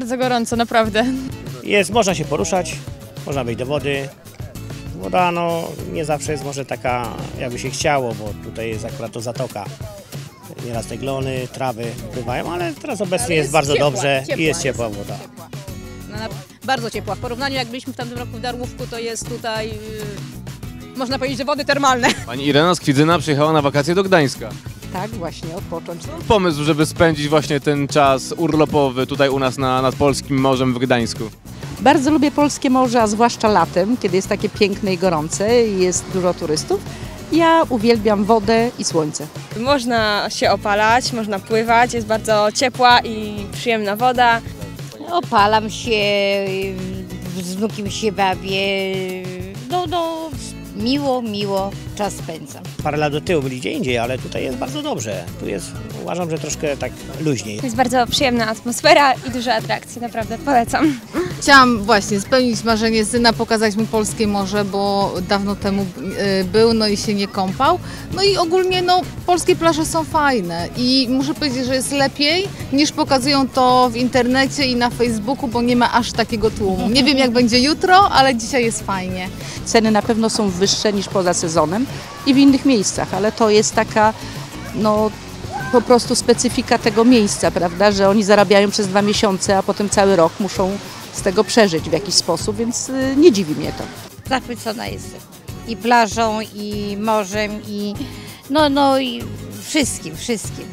bardzo gorąco, naprawdę. Jest, można się poruszać, można wejść do wody. Woda no, nie zawsze jest może taka, jakby się chciało, bo tutaj jest akurat to zatoka. Nieraz te glony, trawy pływają, ale teraz obecnie Ale jest, jest bardzo ciepła, dobrze ciepła i jest jest. ciepła woda. No, na- bardzo ciepła. W porównaniu jak byliśmy w tamtym roku w Darłówku, to jest tutaj, yy, można powiedzieć, że wody termalne. Pani Irena z Kwidzyna przyjechała na wakacje do Gdańska. Tak, właśnie, odpocząć. Pomysł, żeby spędzić właśnie ten czas urlopowy tutaj u nas na, nad polskim morzem w Gdańsku. Bardzo lubię polskie morze, a zwłaszcza latem, kiedy jest takie piękne i gorące i jest dużo turystów. Ja uwielbiam wodę i słońce. Można się opalać, można pływać, jest bardzo ciepła i przyjemna woda. Opalam się, y, z wnukiem się bawię. No, no, miło, miło czas spędzam. Parę lat do tyłu byli gdzie indziej, ale tutaj jest bardzo dobrze. Tu jest, uważam, że troszkę tak luźniej. Jest bardzo przyjemna atmosfera i dużo atrakcji, naprawdę polecam. Chciałam właśnie spełnić marzenie syna, pokazać mu polskie morze, bo dawno temu y, był, no i się nie kąpał. No i ogólnie no, polskie plaże są fajne i muszę powiedzieć, że jest lepiej niż pokazują to w internecie i na Facebooku, bo nie ma aż takiego tłumu. Nie wiem jak będzie jutro, ale dzisiaj jest fajnie. Ceny na pewno są wyższe niż poza sezonem i w innych miejscach, ale to jest taka, no po prostu specyfika tego miejsca, prawda, że oni zarabiają przez dwa miesiące, a potem cały rok muszą z tego przeżyć w jakiś sposób, więc y, nie dziwi mnie to. Zachwycona jestem. I plażą, i morzem, i no, no i wszystkim, wszystkim.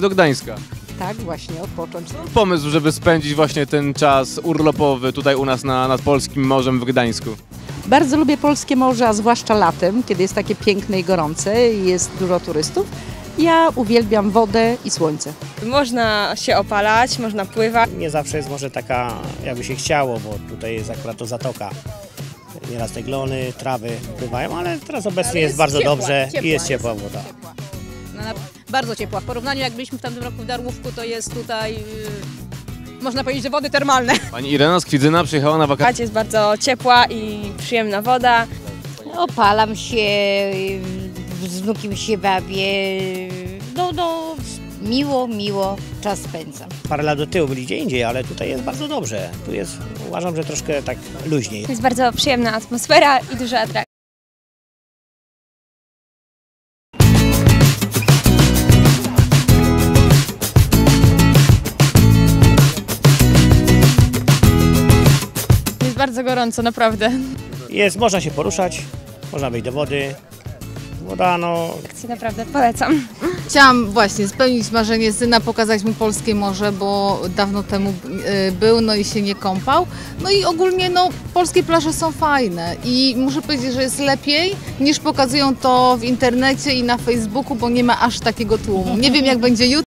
Do Gdańska. Tak, właśnie, odpocząć. Pomysł, żeby spędzić właśnie ten czas urlopowy tutaj u nas na, nad polskim morzem w Gdańsku. Bardzo lubię polskie morze, a zwłaszcza latem, kiedy jest takie piękne i gorące i jest dużo turystów. Ja uwielbiam wodę i słońce. Można się opalać, można pływać. Nie zawsze jest może taka, jakby się chciało, bo tutaj jest akurat to zatoka. Nieraz te glony, trawy pływają, ale teraz obecnie Ale jest, jest bardzo ciepła, dobrze ciepła i jest jest. ciepła woda. No, na- bardzo ciepła. W porównaniu jak byliśmy w tamtym roku w Darłówku, to jest tutaj, yy, można powiedzieć, że wody termalne. Pani Irena z Kwidzyna przyjechała na wakacje. Jest bardzo ciepła i przyjemna woda. Opalam się, z wnukiem się bawię. No, no, miło, miło czas spędzam. Parę lat do tyłu byli gdzie indziej, ale tutaj jest bardzo dobrze. Tu jest, uważam, że troszkę tak luźniej. Jest bardzo przyjemna atmosfera i dużo atrakcji. Bardzo gorąco, naprawdę. Jest, można się poruszać, można wejść do wody. Woda no, Atrakcji naprawdę polecam. Chciałam właśnie spełnić marzenie syna, pokazać mu polskie morze, bo dawno temu y, był, no i się nie kąpał. No i ogólnie no, polskie plaże są fajne i muszę powiedzieć, że jest lepiej niż pokazują to w internecie i na Facebooku, bo nie ma aż takiego tłumu. Nie wiem jak będzie jutro.